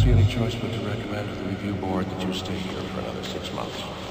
see any choice but to recommend to the review board that you stay here for another six months.